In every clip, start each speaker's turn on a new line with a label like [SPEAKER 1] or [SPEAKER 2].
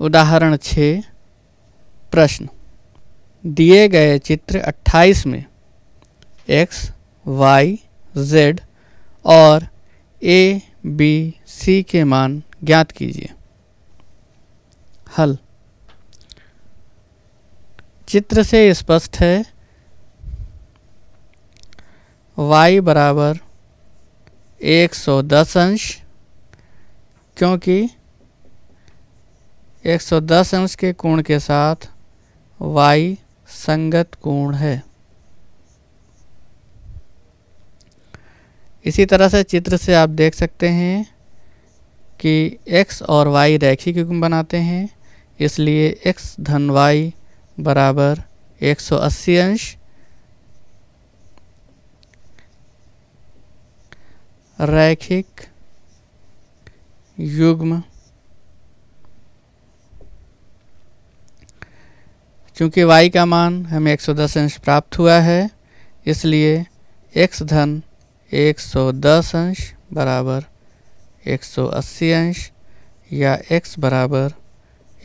[SPEAKER 1] उदाहरण छ प्रश्न। दिए गए चित्र 28 में x, y, z और a, b, c के मान ज्ञात कीजिए। हल। चित्र से स्पष्ट है y बराबर 110 अंश क्योंकि 110 अंश के कोण के साथ y संगत कोण है। इसी तरह से चित्र से आप देख सकते हैं कि x और y रैखिक युग्म बनाते हैं, इसलिए x धन y बराबर 180 अंश। रैखिक युग्म चूँकि y का मान हमें 110 अंश प्राप्त हुआ है, इसलिए x धन 110 अंश बराबर 180 अंश या x बराबर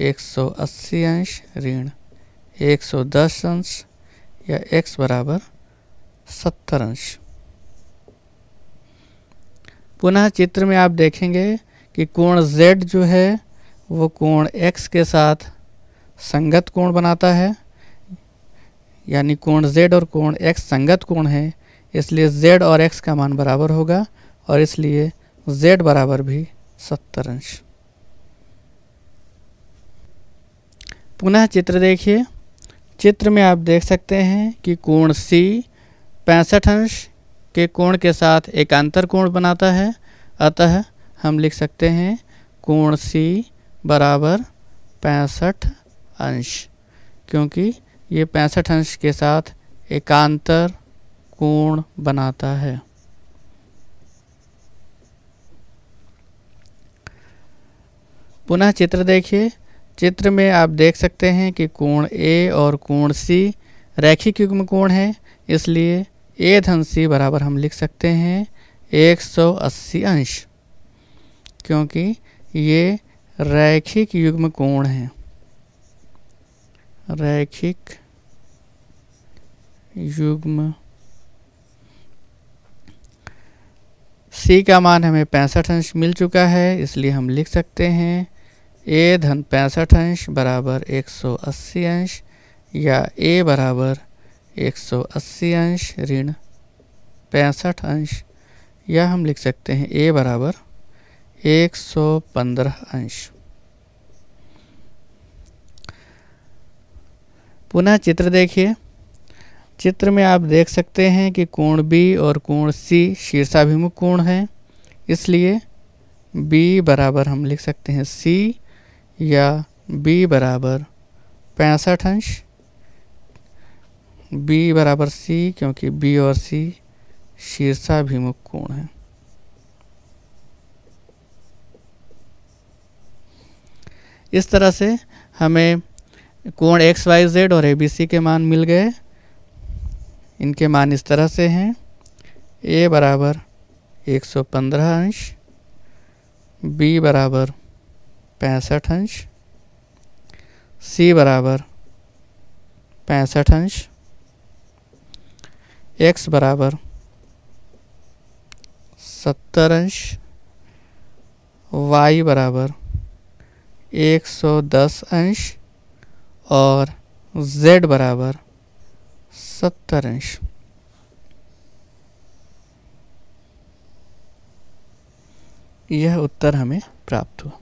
[SPEAKER 1] 180 अंश ऋण 110 अंश या x बराबर 70 अंश। पुनः चित्र में आप देखेंगे कि कोण z जो है, वो कोण x के साथ संगत कोण बनाता है? यानी कोण z और कोण x संगत कोण है, इसलिए z और x का मान बराबर होगा और इसलिए z बराबर भी सत्तर अंश। पुनः चित्र देखिए। चित्र में आप देख सकते हैं कि कोण C पैंसठ अंश के कोण के साथ एकांतर कोण बनाता है। अतः हम लिख सकते हैं कोण C बराबर पैंसठ अंश, क्योंकि ये पैंसठ अंश के साथ एकांतर कोण बनाता है। पुनः चित्र देखिए। चित्र में आप देख सकते हैं कि कोण ए और कोण सी रैखिक युग्म कोण है, इसलिए ए धन सी बराबर हम लिख सकते हैं 180 अंश, क्योंकि ये रैखिक युग्म कोण है। रैखिक युग्म। सी का मान हमें पैंसठ अंश मिल चुका है, इसलिए हम लिख सकते हैं ए धन पैंसठ अंश बराबर 180 अंश या ए बराबर 180 अंश ऋण पैंसठ अंश। या हम लिख सकते हैं ए बराबर 115 अंश। पुनः चित्र देखिए। चित्र में आप देख सकते हैं कि कोण बी और कोण सी शीर्षाभिमुख कोण है। इसलिए बी बराबर हम लिख सकते हैं सी या बी बराबर पैंसठ अंश। बी बराबर सी क्योंकि बी और सी शीर्षाभिमुख कोण है। इस तरह से हमें कोण एक्स वाई जेड और ए बी सी के मान मिल गए। इनके मान इस तरह से हैं। ए बराबर 115 अंश बी बराबर पैंसठ अंश सी बराबर पैंसठ अंश एक्स बराबर सत्तर अंश वाई बराबर 110 अंश और z बराबर सत्तर अंश यह उत्तर हमें प्राप्त हुआ।